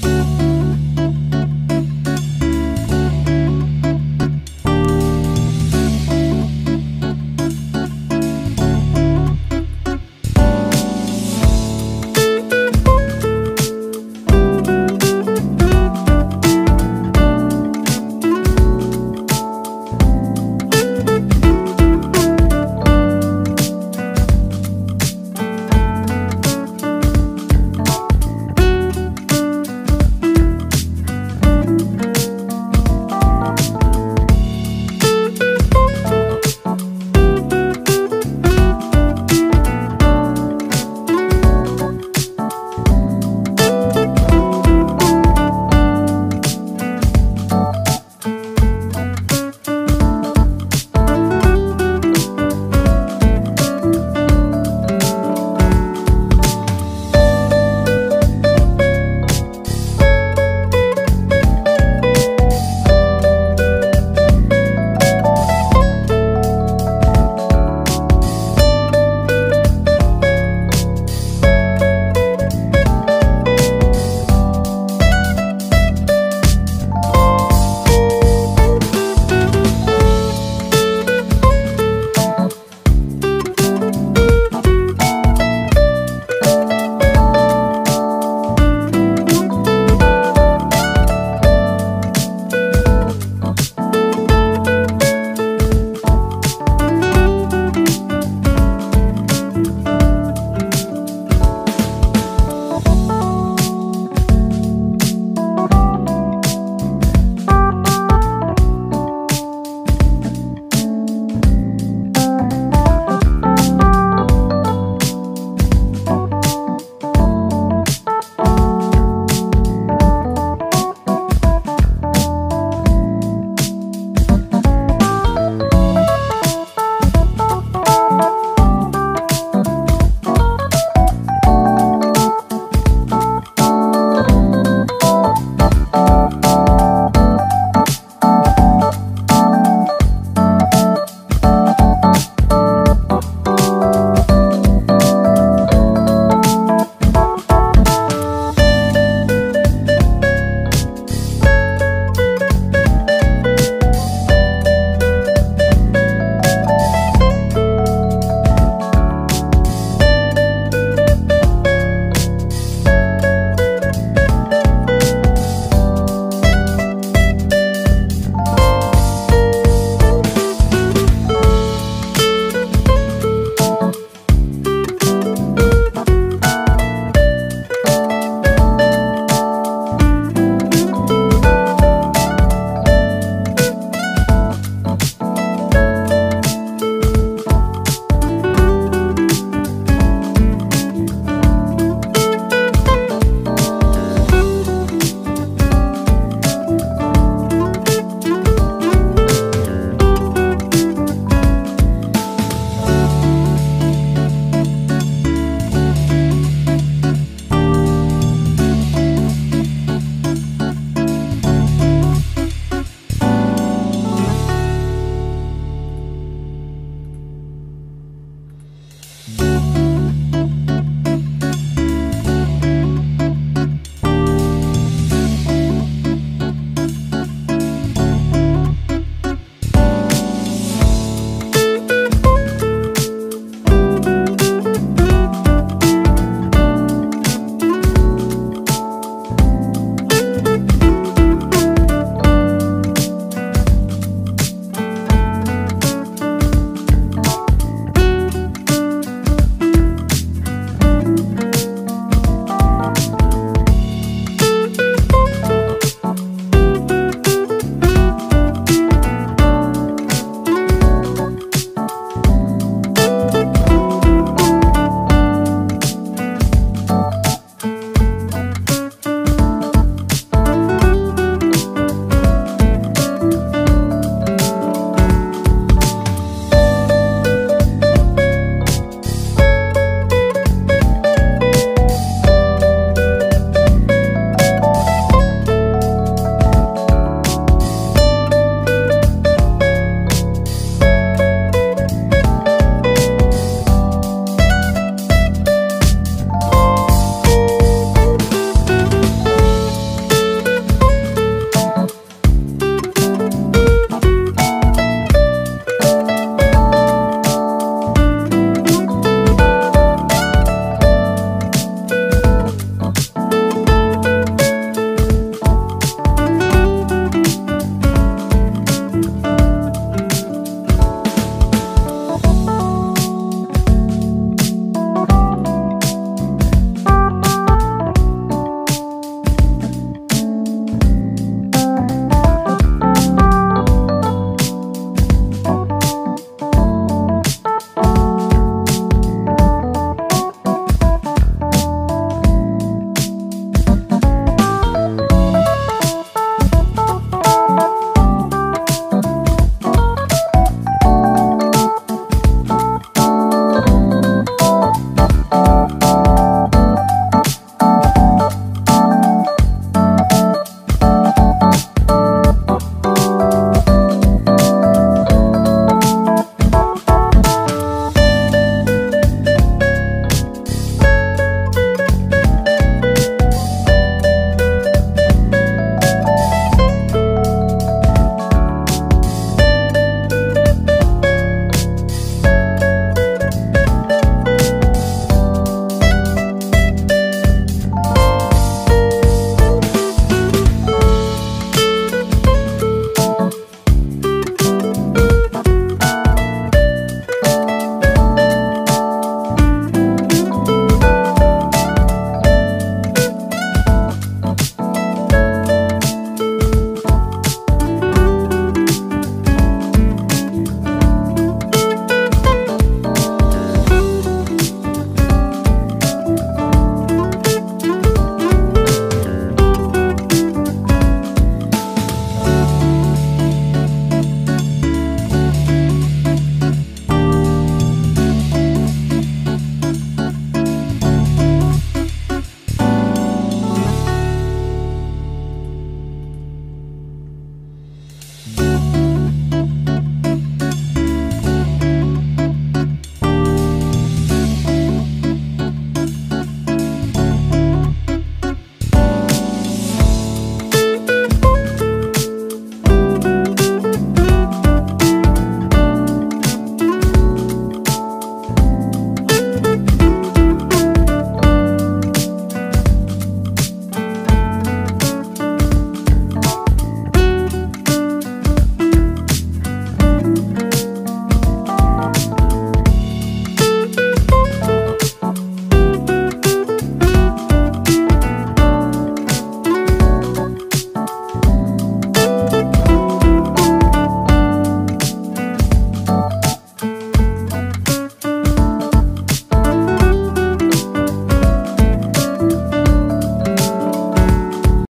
Bye.